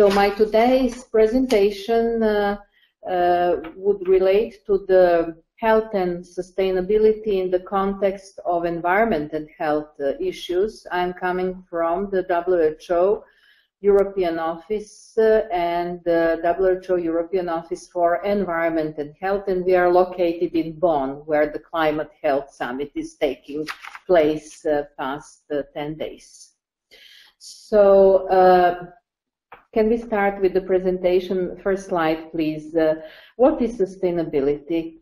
So my today's presentation uh, uh, would relate to the health and sustainability in the context of environment and health uh, issues. I'm coming from the WHO European Office uh, and the WHO European Office for Environment and Health, and we are located in Bonn, where the Climate Health Summit is taking place uh, past uh, 10 days. So, can we start with the presentation? First slide, please. Uh, what is sustainability?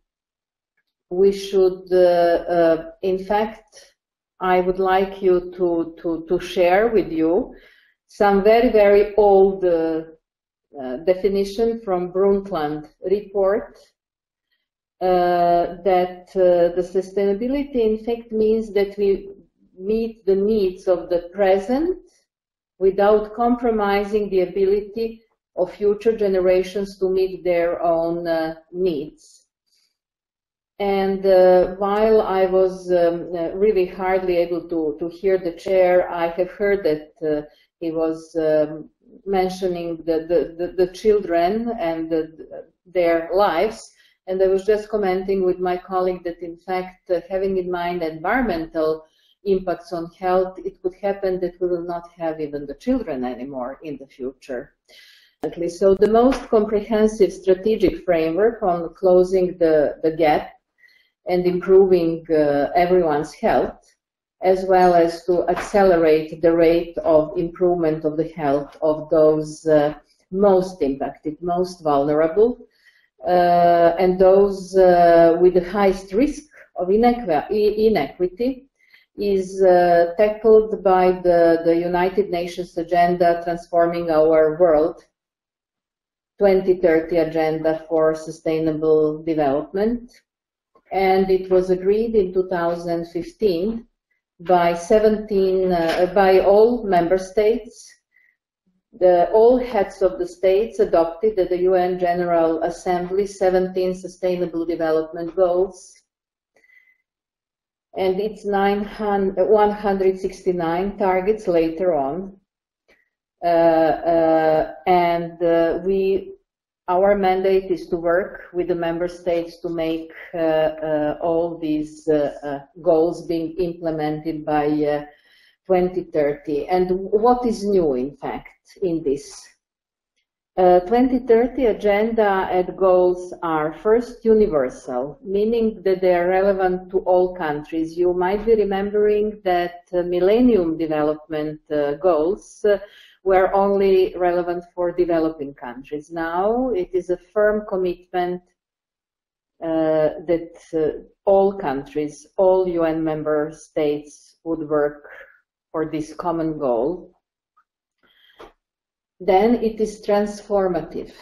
We should, uh, uh, in fact, I would like you to, to, to share with you some very, very old uh, uh, definition from Brundtland report uh, that the sustainability in fact means that we meet the needs of the present without compromising the ability of future generations to meet their own uh, needs. And uh, while I was um, uh, really hardly able to, to hear the chair, I have heard that uh, he was um, mentioning the, the, the, the, children and the, their lives. And I was just commenting with my colleague that, in fact, having in mind environmental impacts on health, it could happen that we will not have even the children anymore in the future. So the most comprehensive strategic framework on closing the, the gap and improving uh, everyone's health, as well as to accelerate the rate of improvement of the health of those uh, most impacted, most vulnerable, uh, and those uh, with the highest risk of inequ inequity is uh, tackled by the, the United Nations Agenda Transforming Our World 2030 Agenda for Sustainable Development. And it was agreed in 2015 by 17, uh, by all member states. The, all heads of the states adopted at the UN General Assembly 17 Sustainable Development Goals and it's 169 targets later on. Uh, uh, and uh, we, our mandate is to work with the member states to make uh, uh, all these uh, goals being implemented by 2030. And what is new, in fact, in this? Uh, 2030 agenda and goals are first universal, meaning that they are relevant to all countries. You might be remembering that uh, Millennium Development uh, Goals uh, were only relevant for developing countries. Now it is a firm commitment uh, that all countries, all UN member states would work for this common goal then it is transformative,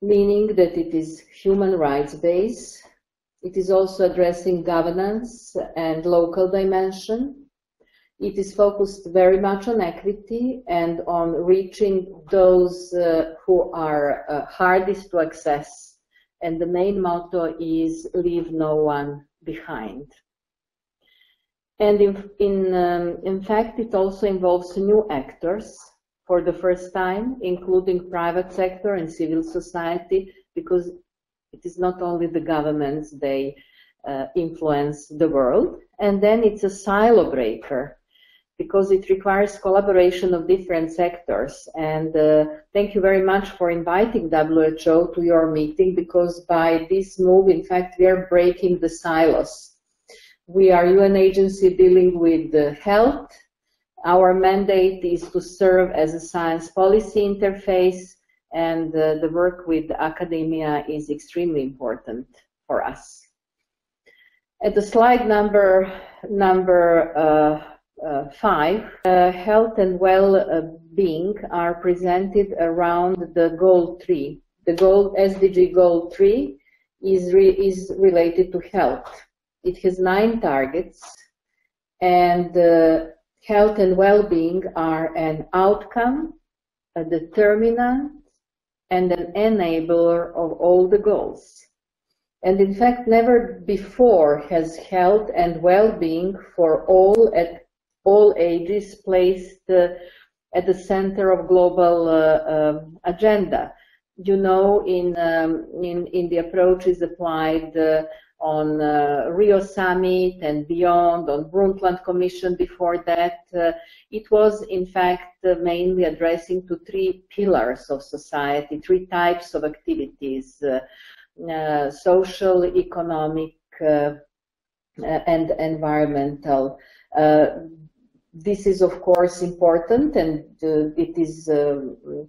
meaning that it is human rights based. It is also addressing governance and local dimension. It is focused very much on equity and on reaching those uh, who are uh, hardest to access. And the main motto is leave no one behind. And in, in, um, in fact, it also involves new actors for the first time, including private sector and civil society, because it is not only the governments, they uh, influence the world. And then it's a silo breaker because it requires collaboration of different sectors. And uh, thank you very much for inviting WHO to your meeting because by this move, in fact, we are breaking the silos. We are UN agency dealing with health, our mandate is to serve as a science policy interface and uh, the work with academia is extremely important for us. At the slide number number uh, uh, five, uh, health and well-being are presented around the goal three. The goal SDG goal three is re is related to health. It has nine targets, and uh, health and well-being are an outcome, a determinant, and an enabler of all the goals. And in fact, never before has health and well-being for all at all ages placed uh, at the center of global uh, agenda. You know, in, um, in, in the approaches applied on uh, Rio Summit and beyond, on Brundtland Commission before that. Uh, it was, in fact, uh, mainly addressing to three pillars of society, three types of activities, social, economic, and environmental. This is, of course, important and uh, it is uh,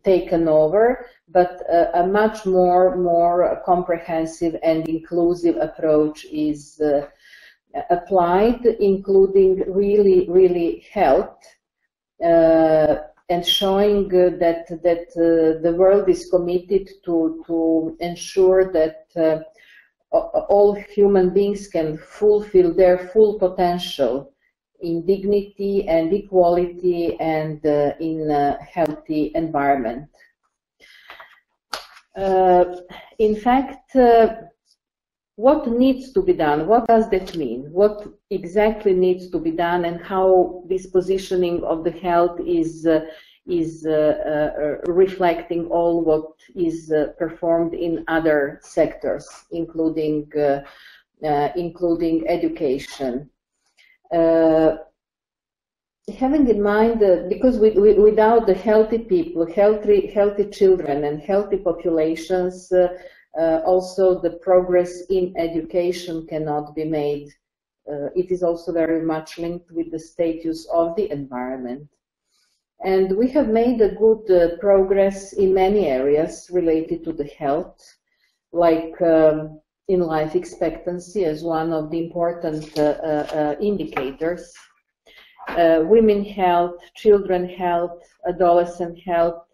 taken over, but uh, a much more, more comprehensive and inclusive approach is uh, applied, including really, really health uh, and showing uh, that, that the world is committed to, to ensure that all human beings can fulfill their full potential in dignity and equality and uh, in a healthy environment. Uh, in fact, uh, what needs to be done? What does that mean? What exactly needs to be done and how this positioning of the health is uh, is uh, uh, reflecting all what is performed in other sectors, including including education. Uh, having in mind that because we, we, without the healthy people, healthy, healthy children and healthy populations, uh, uh, also the progress in education cannot be made. Uh, it is also very much linked with the status of the environment. And we have made a good uh, progress in many areas related to the health, like um, in life expectancy as one of the important uh, uh, uh, indicators. women health, children health, adolescent health,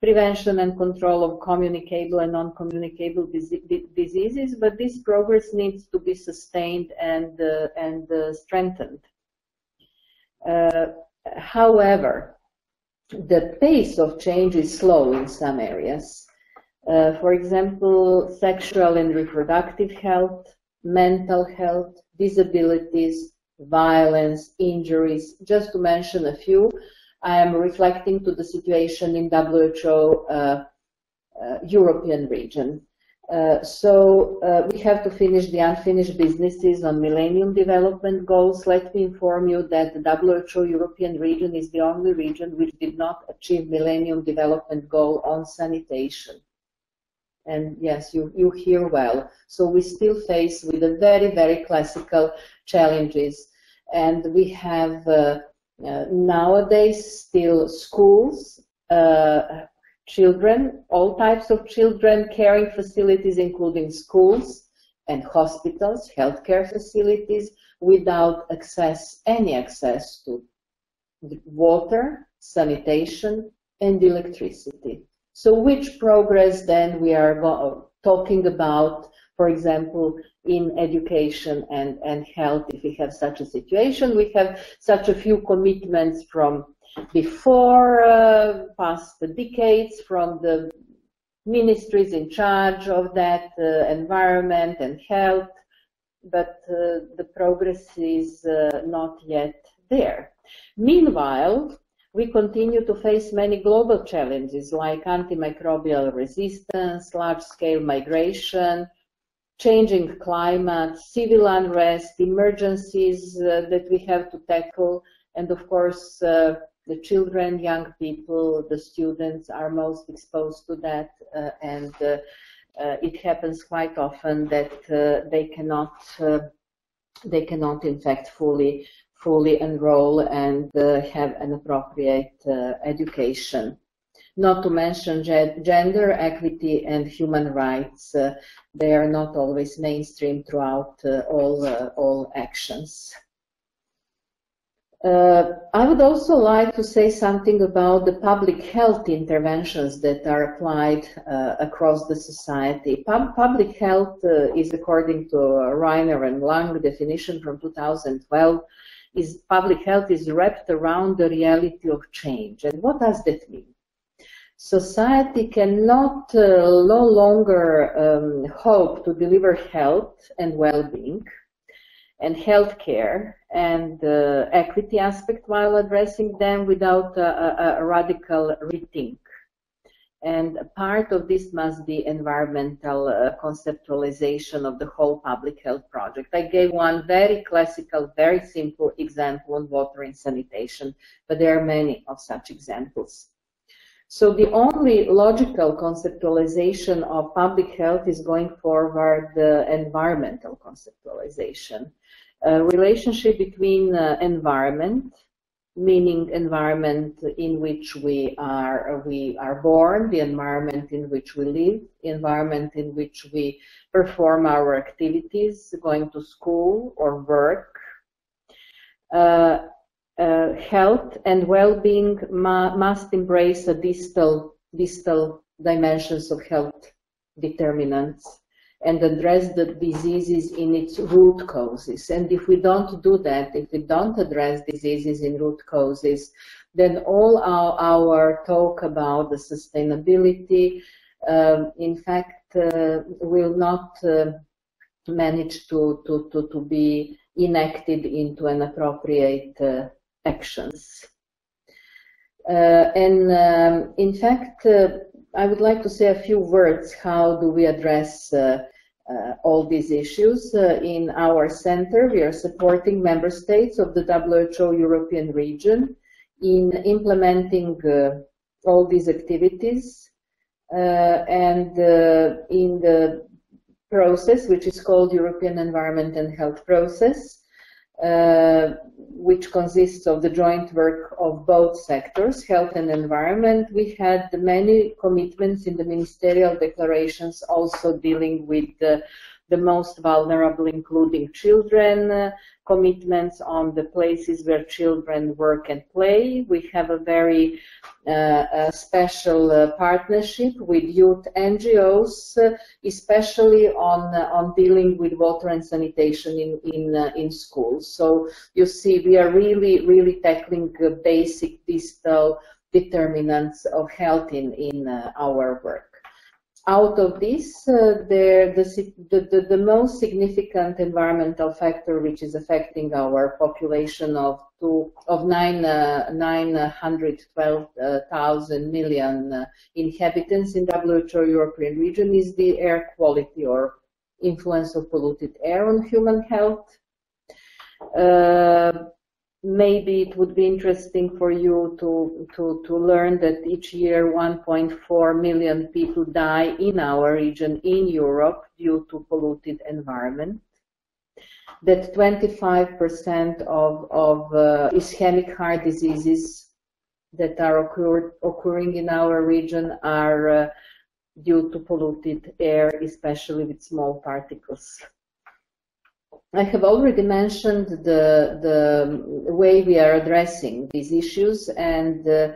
prevention and control of communicable and non-communicable diseases, but this progress needs to be sustained and, and strengthened. however, the pace of change is slow in some areas. Uh, for example, sexual and reproductive health, mental health, disabilities, violence, injuries, just to mention a few. I am reflecting to the situation in WHO uh, uh, European region. Uh, so uh, we have to finish the unfinished businesses on Millennium Development Goals. Let me inform you that the WHO European region is the only region which did not achieve Millennium Development Goal on sanitation. And yes, you, you hear well. So we still face with a very, very classical challenges. And we have uh, uh, nowadays still schools, uh, children, all types of children, caring facilities, including schools and hospitals, healthcare facilities, without access, any access to water, sanitation, and electricity. So which progress then we are talking about, for example, in education and, and health, if we have such a situation. We have such a few commitments from before, uh, past decades, from the ministries in charge of that uh, environment and health, but uh, the progress is uh, not yet there. Meanwhile, we continue to face many global challenges like antimicrobial resistance, large-scale migration, changing climate, civil unrest, emergencies uh, that we have to tackle, and of course uh, the children, young people, the students are most exposed to that, uh, and uh, uh, it happens quite often that uh, they cannot they cannot in fact fully fully enroll and uh, have an appropriate uh, education. Not to mention gender equity and human rights. Uh, they are not always mainstream throughout all, all actions. Uh, I would also like to say something about the public health interventions that are applied uh, across the society. Pub public health uh, is, according to Rayner and Lang definition from 2012, is public health is wrapped around the reality of change. And what does that mean? Society cannot uh, no longer um, hope to deliver health and well-being and healthcare and the equity aspect while addressing them without a, a, a radical rethink. And part of this must be environmental uh, conceptualization of the whole public health project. I gave one very classical, very simple example on water and sanitation, but there are many of such examples. So the only logical conceptualization of public health is going forward the environmental conceptualization. A relationship between uh, environment, meaning environment in which we are we are born, the environment in which we live, the environment in which we perform our activities, going to school or work. Uh, uh, health and well-being must embrace the distal distal dimensions of health determinants and address the diseases in its root causes. And if we don't do that, if we don't address diseases in root causes, then all our, our talk about the sustainability, uh, in fact, uh, will not uh, manage to, to, to, to be enacted into an appropriate uh, actions. Uh, and um, in fact, uh, I would like to say a few words how do we address uh, uh, all these issues. Uh, in our center, we are supporting member states of the WHO European region in implementing uh, all these activities and in the process, which is called European Environment and Health Process, uh, Uh, which consists of the joint work of both sectors, health and environment. We had many commitments in the ministerial declarations also dealing with the, most vulnerable, including children, uh, commitments on the places where children work and play. We have a very uh, special uh, partnership with youth NGOs, uh, especially on uh, on dealing with water and sanitation in in uh, in schools. So you see, we are really really tackling basic distal determinants of health in in our work out of this, uh, the, the, the, the, most significant environmental factor which is affecting our population of two, of nine, uh, 912,000 million uh, inhabitants in WHO European region is the air quality or influence of polluted air on human health. Uh, maybe it would be interesting for you to, to, to learn that each year 1.4 million people die in our region in Europe due to polluted environment. That 25% of, of uh, ischemic heart diseases that are occurred, occurring in our region are uh, due to polluted air, especially with small particles. I have already mentioned the, the way we are addressing these issues, and uh,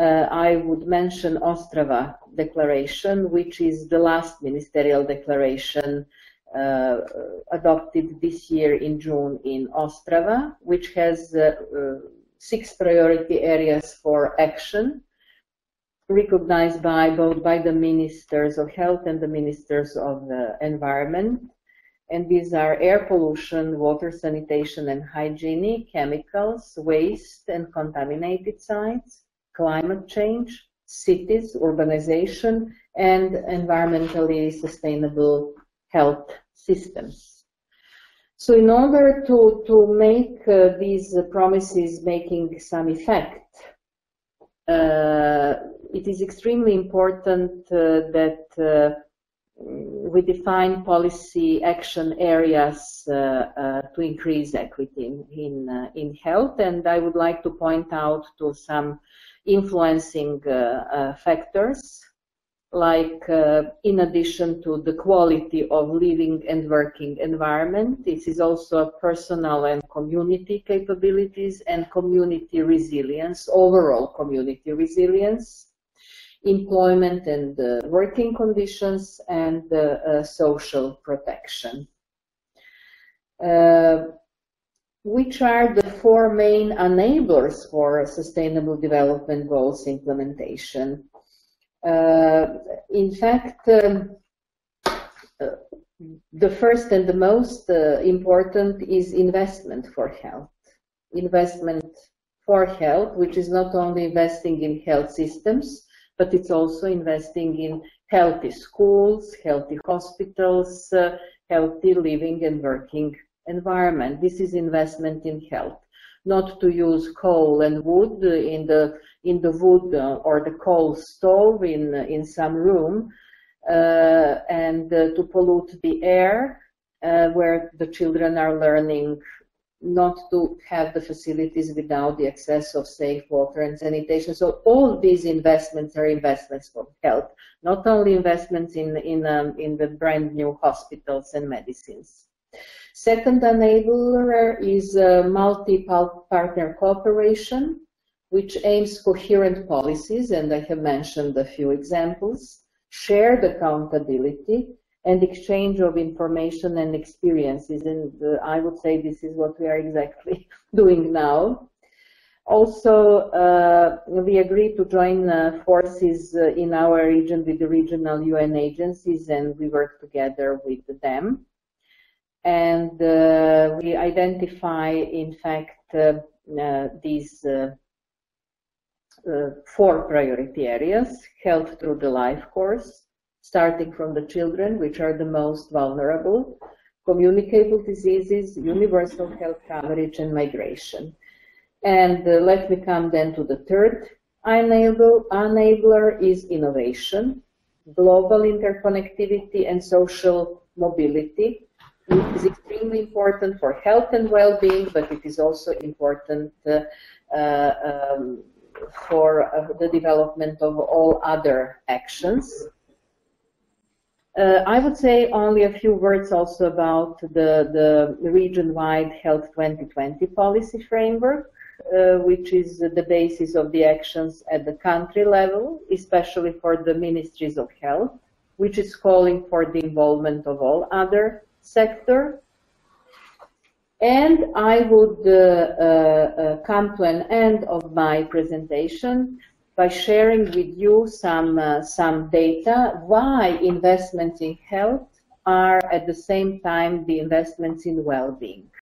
uh, I would mention Ostrava Declaration, which is the last ministerial declaration uh, adopted this year in June in Ostrava, which has uh, uh, six priority areas for action recognized by both by the ministers of health and the ministers of the environment and these are air pollution, water sanitation and hygiene, chemicals, waste and contaminated sites, climate change, cities, urbanization, and environmentally sustainable health systems. So in order to, to make uh, these promises making some effect, uh, it is extremely important uh, that uh, we define policy action areas uh, uh, to increase equity in, in, uh, in, health, and I would like to point out to some influencing uh, uh, factors, like uh, in addition to the quality of living and working environment, this is also personal and community capabilities and community resilience, overall community resilience employment and working conditions, and uh, social protection. Uh, which are the four main enablers for Sustainable Development Goals implementation? Uh, in fact, um, the first and the most uh, important is investment for health. Investment for health, which is not only investing in health systems, but it's also investing in healthy schools, healthy hospitals, uh, healthy living and working environment. This is investment in health. Not to use coal and wood in the in the wood uh, or the coal stove in in some room, uh, and uh, to pollute the air uh, where the children are learning not to have the facilities without the access of safe water and sanitation. So all these investments are investments for health, not only investments in, in, um, in the brand new hospitals and medicines. Second enabler is multi-partner cooperation, which aims coherent policies, and I have mentioned a few examples, shared accountability, and exchange of information and experiences. And uh, I would say this is what we are exactly doing now. Also, uh, we agreed to join uh, forces uh, in our region with the regional UN agencies and we work together with them. And uh, we identify, in fact, uh, these four priority areas, health through the life course, starting from the children, which are the most vulnerable, communicable diseases, universal health coverage, and migration. And uh, let me come then to the third enable, enabler is innovation, global interconnectivity, and social mobility. It is extremely important for health and well-being, but it is also important uh, uh, um, for uh, the development of all other actions. Uh, I would say only a few words also about the, the region-wide Health 2020 policy framework, uh, which is the basis of the actions at the country level, especially for the ministries of health, which is calling for the involvement of all other sectors. And I would uh, uh, uh, come to an end of my presentation by sharing with you some, uh, some data why investments in health are at the same time the investments in well-being.